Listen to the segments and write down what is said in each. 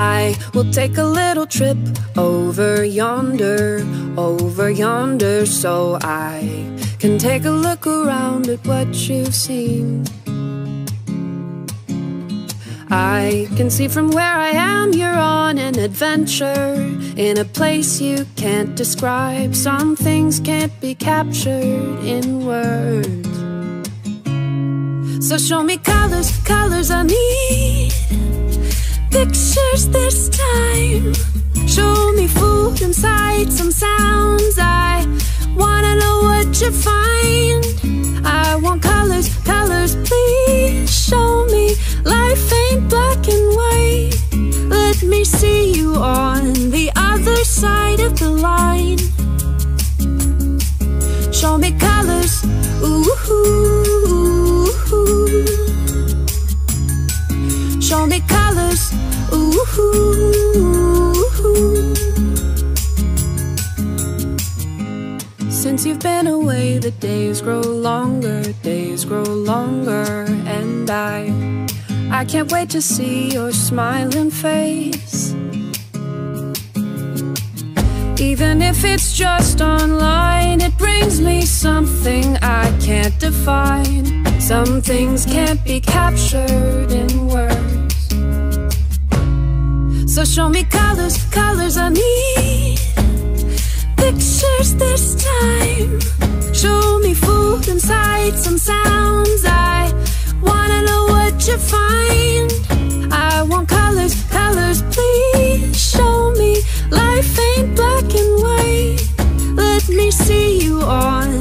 I will take a little trip over yonder, over yonder, so I can take a look around at what you've seen. I can see from where I am you're on an adventure in a place you can't describe. Some things can't be captured in words. So show me colors, colors I need. Pictures this time. Show me food and sights and sounds. I wanna know what you find. I want colors, colors, please show me life ain't black and white. Let me see you on the other side of the line. Show me colors, ooh. Show me colors, ooh. Since you've been away, the days grow longer, days grow longer, and I, I can't wait to see your smiling face. Even if it's just online, it brings me something I can't define. Some things can't be captured in show me colors, colors I need. Pictures this time. Show me food and sights and sounds. I wanna know what you find. I want colors, colors, please show me. Life ain't black and white. Let me see you on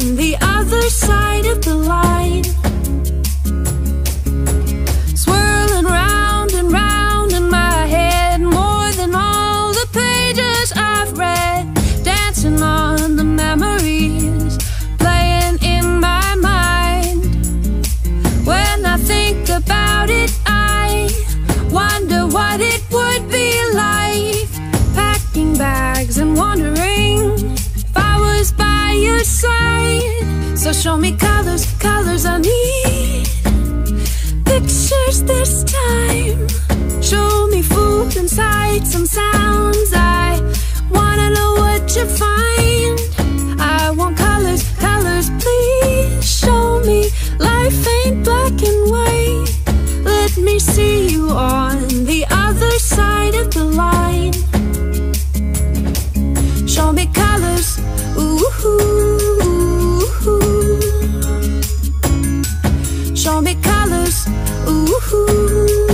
what it would be like. Packing bags and wandering if I was by your side. So show me colors, colors I need. Pictures this time. Show me food and sights and sounds. Show me colors. Ooh.